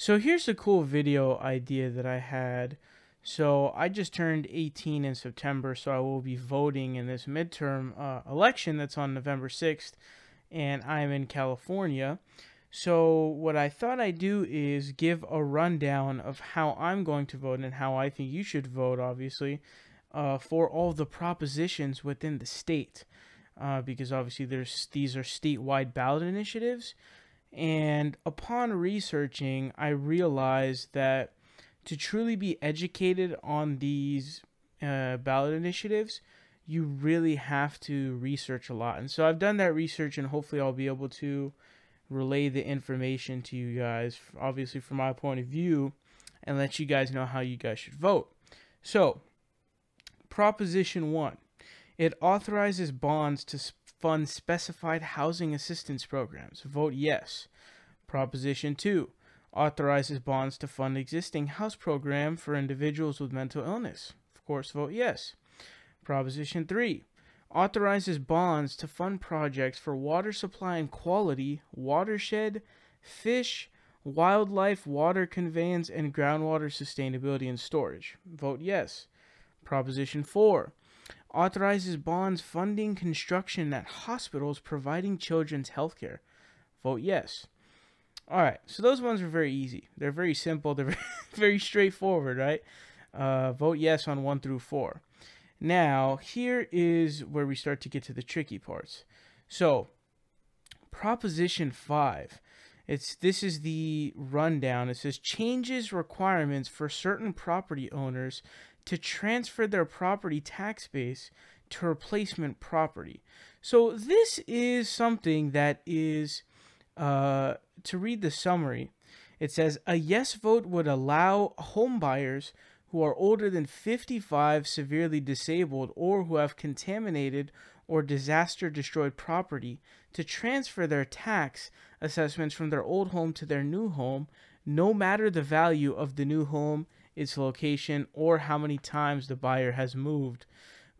So here's a cool video idea that I had. So I just turned 18 in September, so I will be voting in this midterm uh, election that's on November 6th, and I'm in California. So what I thought I'd do is give a rundown of how I'm going to vote and how I think you should vote, obviously, uh, for all the propositions within the state, uh, because obviously there's these are statewide ballot initiatives, and upon researching, I realized that to truly be educated on these uh, ballot initiatives, you really have to research a lot. And so I've done that research, and hopefully I'll be able to relay the information to you guys, obviously from my point of view, and let you guys know how you guys should vote. So, Proposition 1 it authorizes bonds to fund specified housing assistance programs. Vote yes. Proposition 2 authorizes bonds to fund existing house program for individuals with mental illness. Of course, vote yes. Proposition 3 authorizes bonds to fund projects for water supply and quality, watershed, fish, wildlife, water conveyance, and groundwater sustainability and storage. Vote yes. Proposition 4 authorizes bonds funding construction at hospitals providing children's health care. Vote yes. All right, so those ones are very easy. They're very simple. They're very straightforward, right? Uh, vote yes on one through four. Now, here is where we start to get to the tricky parts. So, Proposition 5. It's this is the rundown. It says changes requirements for certain property owners to transfer their property tax base to replacement property. So this is something that is uh, to read the summary. It says a yes vote would allow home buyers who are older than 55, severely disabled, or who have contaminated or disaster destroyed property to transfer their tax assessments from their old home to their new home, no matter the value of the new home, its location, or how many times the buyer has moved.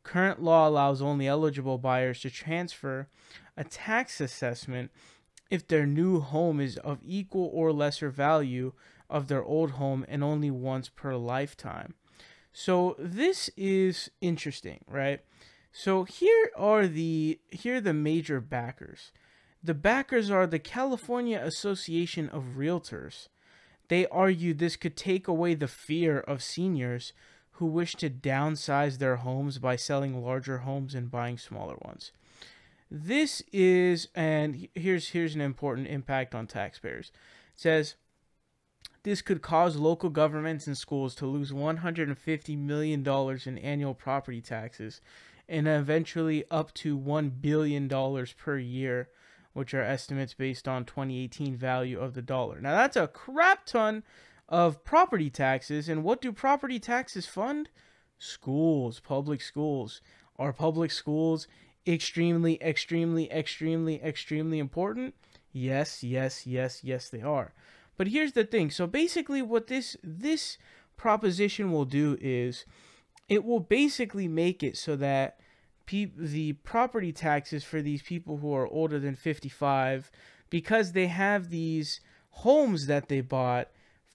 Current law allows only eligible buyers to transfer a tax assessment if their new home is of equal or lesser value of their old home and only once per lifetime. So this is interesting, right? So here are the here are the major backers. The backers are the California Association of Realtors. They argue this could take away the fear of seniors who wish to downsize their homes by selling larger homes and buying smaller ones. This is and here's here's an important impact on taxpayers. It says this could cause local governments and schools to lose $150 million in annual property taxes and eventually up to $1 billion per year, which are estimates based on 2018 value of the dollar. Now, that's a crap ton of property taxes. And what do property taxes fund? Schools, public schools. Are public schools extremely, extremely, extremely, extremely important? Yes, yes, yes, yes, they are. But here's the thing. So basically what this this proposition will do is it will basically make it so that pe- the property taxes for these people who are older than 55 because they have these homes that they bought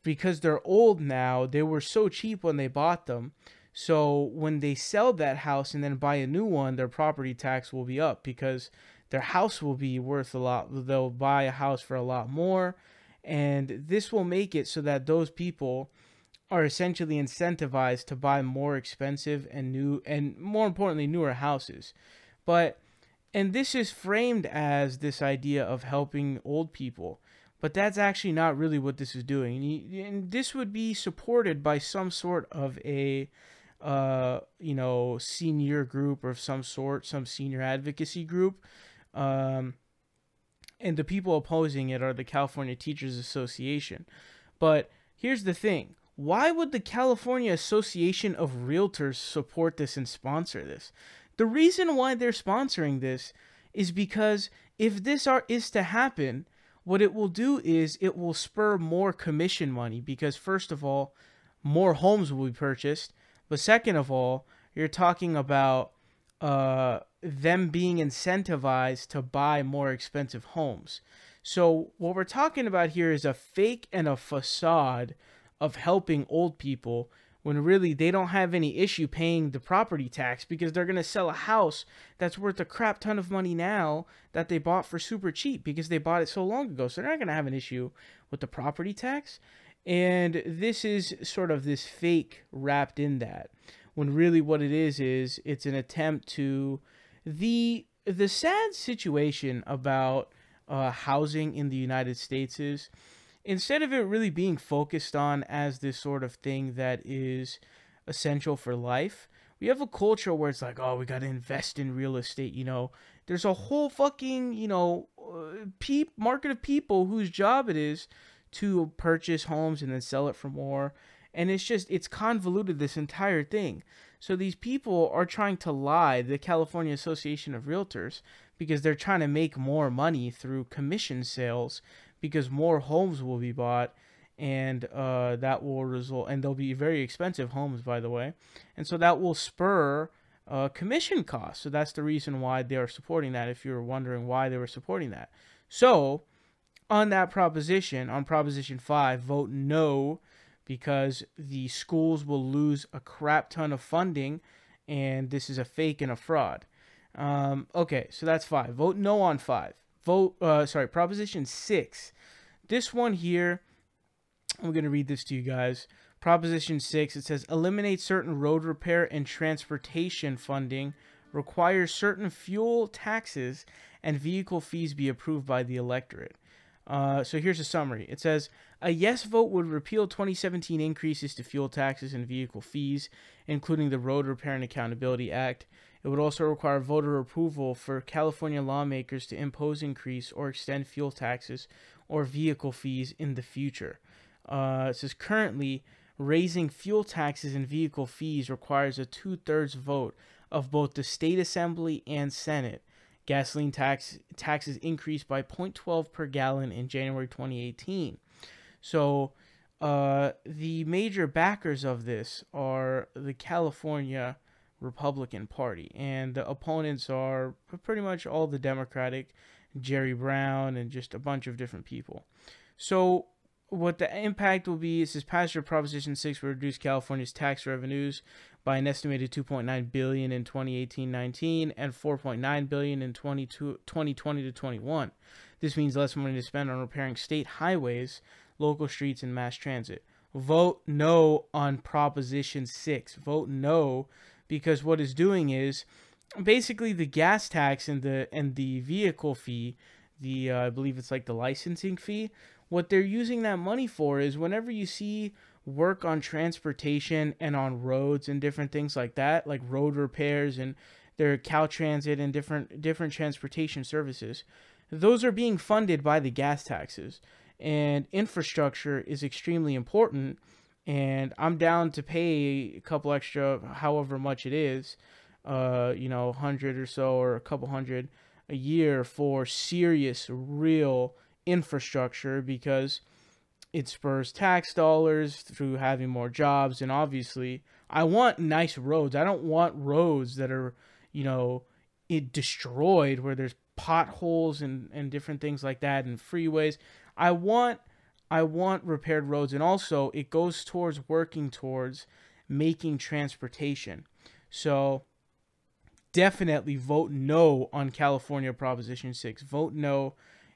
because they're old now, they were so cheap when they bought them. So when they sell that house and then buy a new one, their property tax will be up because their house will be worth a lot. They'll buy a house for a lot more and this will make it so that those people are essentially incentivized to buy more expensive and new and more importantly newer houses. But and this is framed as this idea of helping old people, but that's actually not really what this is doing. And this would be supported by some sort of a uh, you know, senior group or of some sort, some senior advocacy group. Um, and the people opposing it are the California Teachers Association. But here's the thing why would the California Association of Realtors support this and sponsor this? The reason why they're sponsoring this is because if this are, is to happen, what it will do is it will spur more commission money because, first of all, more homes will be purchased. But second of all, you're talking about uh, them being incentivized to buy more expensive homes. So, what we're talking about here is a fake and a facade of helping old people when really they don't have any issue paying the property tax because they're going to sell a house that's worth a crap ton of money now that they bought for super cheap because they bought it so long ago. So they're not going to have an issue with the property tax. And this is sort of this fake wrapped in that when really what it is is it's an attempt to the the sad situation about uh, housing in the United States is instead of it really being focused on as this sort of thing that is essential for life, we have a culture where it's like, oh, we got to invest in real estate. You know, there's a whole fucking, you know, uh, peep market of people whose job it is to purchase homes and then sell it for more. And it's just, it's convoluted this entire thing. So these people are trying to lie, the California Association of Realtors, because they're trying to make more money through commission sales because more homes will be bought and uh, that will result and they'll be very expensive homes by the way and so that will spur uh, commission costs so that's the reason why they are supporting that if you're wondering why they were supporting that so on that proposition on proposition 5 vote no because the schools will lose a crap ton of funding and this is a fake and a fraud um, okay, so that's five. Vote no on five. Vote, uh, sorry, Proposition six. This one here, I'm going to read this to you guys. Proposition 6, it says eliminate certain road repair and transportation funding, requires certain fuel taxes and vehicle fees be approved by the electorate. Uh, so here's a summary. It says a yes vote would repeal 2017 increases to fuel taxes and vehicle fees, including the Road Repair and Accountability Act. It would also require voter approval for California lawmakers to impose, increase, or extend fuel taxes or vehicle fees in the future. Uh, it says currently, raising fuel taxes and vehicle fees requires a two thirds vote of both the state assembly and Senate. Gasoline tax taxes increased by 0.12 per gallon in January 2018. So, uh, the major backers of this are the California Republican Party, and the opponents are pretty much all the Democratic, Jerry Brown, and just a bunch of different people. So, what the impact will be is this past year, Proposition 6 will reduce California's tax revenues by an estimated 2.9 billion in 2018-19 and 4.9 billion in 2020 to 21. This means less money to spend on repairing state highways, local streets, and mass transit. Vote no on Proposition 6. Vote no because what it's doing is basically the gas tax and the and the vehicle fee, the uh, I believe it's like the licensing fee. What they're using that money for is whenever you see work on transportation and on roads and different things like that, like road repairs and their Caltransit and different different transportation services. Those are being funded by the gas taxes. And infrastructure is extremely important and I'm down to pay a couple extra, however much it is, uh, you know, hundred or so or a couple hundred a year for serious, real infrastructure because it spurs tax dollars through having more jobs, and obviously, I want nice roads. I don't want roads that are, you know, it destroyed where there's potholes and and different things like that and freeways. I want I want repaired roads, and also it goes towards working towards making transportation. So definitely vote no on California Proposition 6. Vote no.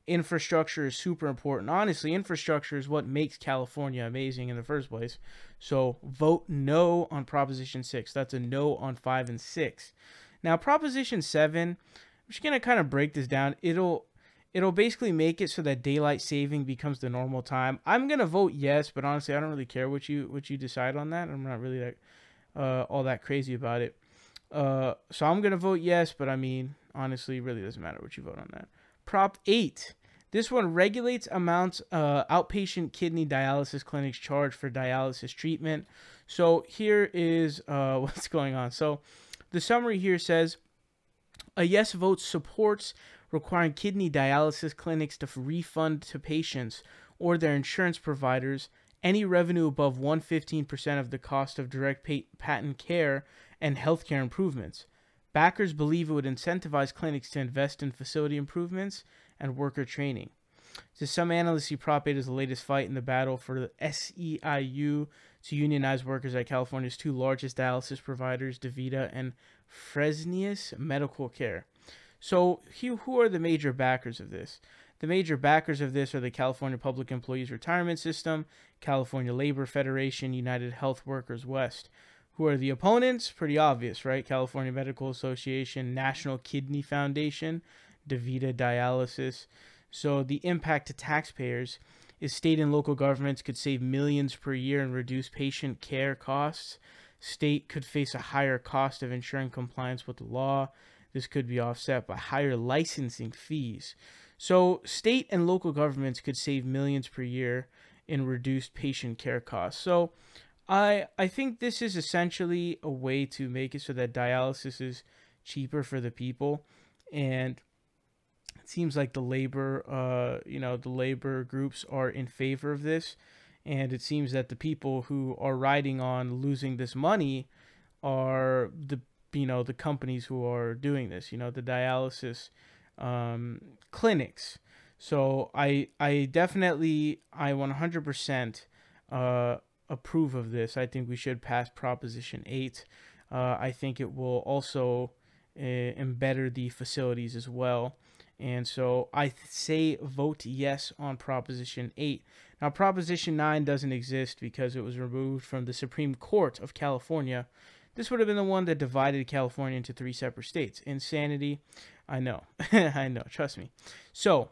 Infrastructure is super important. Honestly, infrastructure is what makes California amazing in the first place. So vote no on Proposition 6. That's a no on 5 and 6. Now, Proposition 7, I'm just going to kind of break this down. It'll it'll basically make it so that daylight saving becomes the normal time. I'm gonna vote yes, but honestly, I don't really care what you what you decide on that. I'm not really that uh, all that crazy about it. Uh, so I'm gonna vote yes, but I mean, honestly, really doesn't matter what you vote on that. Prop eight. This one regulates amounts uh, outpatient kidney dialysis clinics charge for dialysis treatment. So here is uh, what's going on. So the summary here says a yes vote supports requiring kidney dialysis clinics to refund to patients or their insurance providers any revenue above 115% of the cost of direct patent care and healthcare improvements. Backers believe it would incentivize clinics to invest in facility improvements and worker training. To some analysts see Prop 8 as the latest fight in the battle for the SEIU to unionize workers at California's two largest dialysis providers, DaVita and Fresenius Medical Care. So, who are the major backers of this? The major backers of this are the California Public Employees Retirement System, California Labor Federation, United Health Workers West. Who are the opponents? Pretty obvious, right? California Medical Association, National Kidney Foundation, DaVita Dialysis. So the impact to taxpayers is state and local governments could save millions per year and reduce patient care costs. State could face a higher cost of ensuring compliance with the law. This could be offset by higher licensing fees. So, state and local governments could save millions per year in reduced patient care costs. So, I I think this is essentially a way to make it so that dialysis is cheaper for the people, and it seems like the labor uh you know the labor groups are in favor of this, and it seems that the people who are riding on losing this money are you know the companies who are doing this. You know the dialysis um, clinics. So I I definitely I 100% uh, approve of this. I think we should pass Proposition 8. Uh, I think it will also uh, embetter the facilities as well. And so I say vote yes on Proposition 8. Now, Proposition 9 doesn't exist because it was removed from the Supreme Court of California. This would have been the one that divided California into three separate states. Insanity. I know. I know. Trust me. So,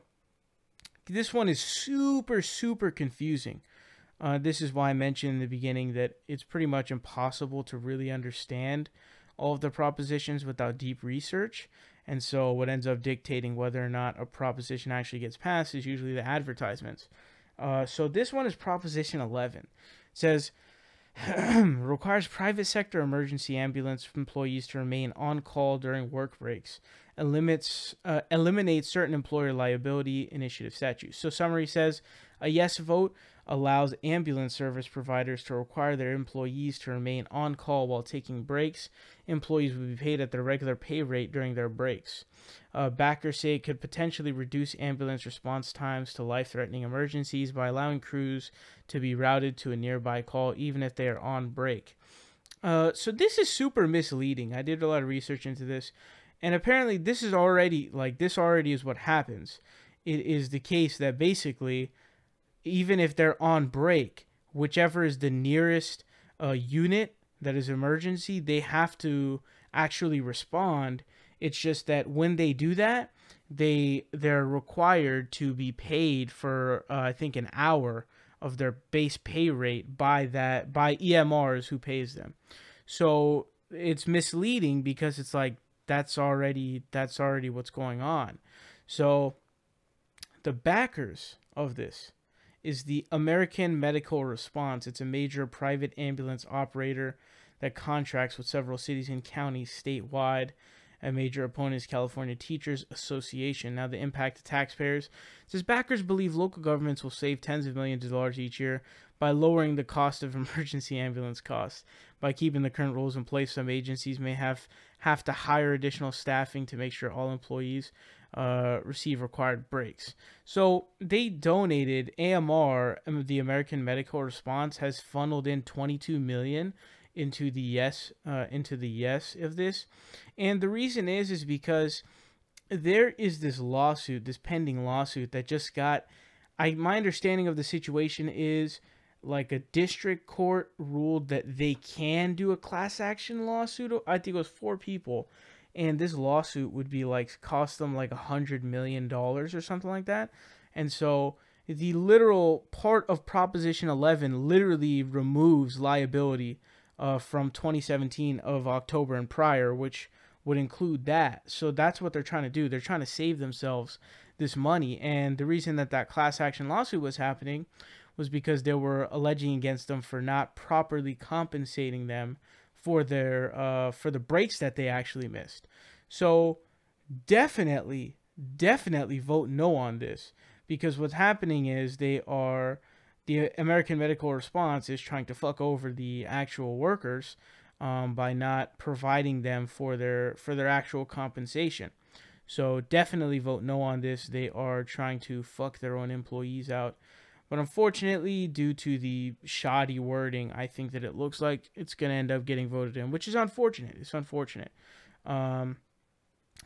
this one is super, super confusing. Uh, this is why I mentioned in the beginning that it's pretty much impossible to really understand all of the propositions without deep research. And so, what ends up dictating whether or not a proposition actually gets passed is usually the advertisements. Uh, so, this one is Proposition 11. It says, requires private sector emergency ambulance employees to remain on call during work breaks limits, uh, eliminates certain employer liability initiative statutes. So, summary says a yes vote allows ambulance service providers to require their employees to remain on call while taking breaks. Employees will be paid at their regular pay rate during their breaks. Uh, backers say it could potentially reduce ambulance response times to life threatening emergencies by allowing crews to be routed to a nearby call even if they are on break. Uh, so, this is super misleading. I did a lot of research into this. And apparently, this is already like this already is what happens. It is the case that basically, even if they're on break, whichever is the nearest uh, unit that is emergency, they have to actually respond. It's just that when they do that, they they're required to be paid for uh, I think an hour of their base pay rate by that by AMR's who pays them. So it's misleading because it's like that's already that's already what's going on. So the backers of this is the American Medical Response. It's a major private ambulance operator that contracts with several cities and counties statewide. A major opponent is California Teachers Association. Now, the impact to taxpayers says backers believe local governments will save tens of millions of dollars each year by lowering the cost of emergency ambulance costs. By keeping the current rules in place, some agencies may have have to hire additional staffing to make sure all employees uh, receive required breaks. So they donated AMR, um, the American Medical Response, has funneled in 22 million into the yes uh, into the yes of this, and the reason is is because there is this lawsuit, this pending lawsuit that just got. I my understanding of the situation is like a district court ruled that they can do a class action lawsuit. I think it was four people, and this lawsuit would be like cost them like a hundred million dollars or something like that. And so the literal part of Proposition 11 literally removes liability uh, from 2017 of October and prior, which would include that. So that's what they're trying to do. They're trying to save themselves this money. And the reason that that class action lawsuit was happening was because they were alleging against them for not properly compensating them for their uh, for the breaks that they actually missed. So definitely, definitely vote no on this because what's happening is they are the American Medical Response is trying to fuck over the actual workers um, by not providing them for their for their actual compensation. So definitely vote no on this. They are trying to fuck their own employees out. But unfortunately, due to the shoddy wording, I think that it looks like it's going to end up getting voted in, which is unfortunate. It's unfortunate. Um,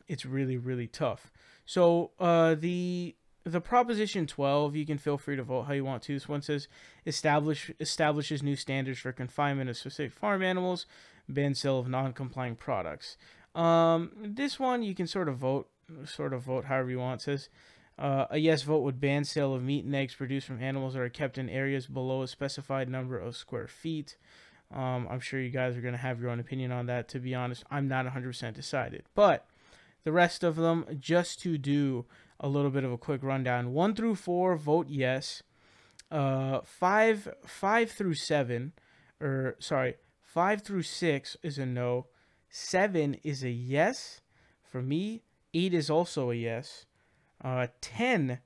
it's really, really tough. So uh, the the proposition 12 you can feel free to vote how you want to this one says establish establishes new standards for confinement of specific farm animals ban sale of non-complying products um, this one you can sort of vote sort of vote however you want it says uh, a yes vote would ban sale of meat and eggs produced from animals that are kept in areas below a specified number of square feet um, i'm sure you guys are going to have your own opinion on that to be honest i'm not 100% decided but the rest of them just to do a little bit of a quick rundown. One through four, vote yes. Uh, five, five through seven, or sorry, five through six is a no. Seven is a yes. For me, eight is also a yes. Uh, ten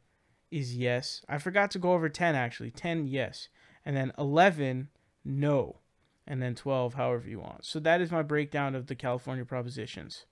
is yes. I forgot to go over ten actually. Ten, yes, and then eleven, no, and then twelve, however you want. So that is my breakdown of the California propositions.